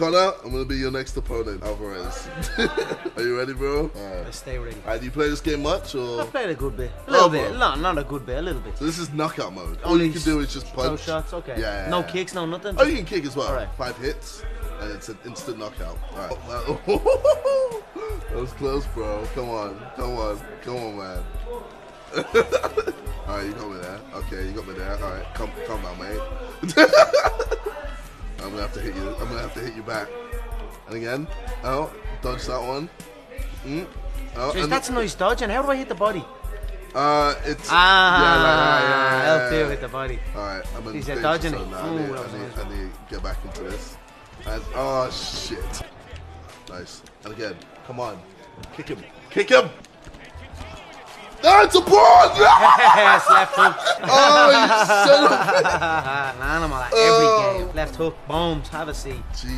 Conor, I'm gonna be your next opponent, Alvarez. Are you ready, bro? I Alright. stay ready. Alright, do you play this game much or? I've played a good bit. A oh, little Oh, bit. bro. No, not a good bit. A little bit. So this is knockout mode. All Only you can do is just punch. No shots. Okay. Yeah. No kicks. No nothing. Oh, you can kick as well. Alright. Five hits, and it's an instant knockout. Alright. Oh, that was close, bro. Come on. Come on. Come on, man. Alright, you got me there. Okay, you got me there. Alright, come, come down, mate. I'm gonna have to hit you. I'm gonna have to hit you back. And again. Oh, dodge that one. Mm. Oh, Jeez, and that's a nice dodge. And how do I hit the body? uh, it's Ah, yeah, like, ah, yeah, yeah, yeah. with the body. Alright, I'm in He's danger dodging it. now. I need, I, need. I need to get back into this. And, oh, shit. Nice. And again, come on. Kick him. Kick him! That's a ball! yes, left hook. oh, you son of. An animal at Oh. every game. Left hook. Boom. Have a seat. Gee.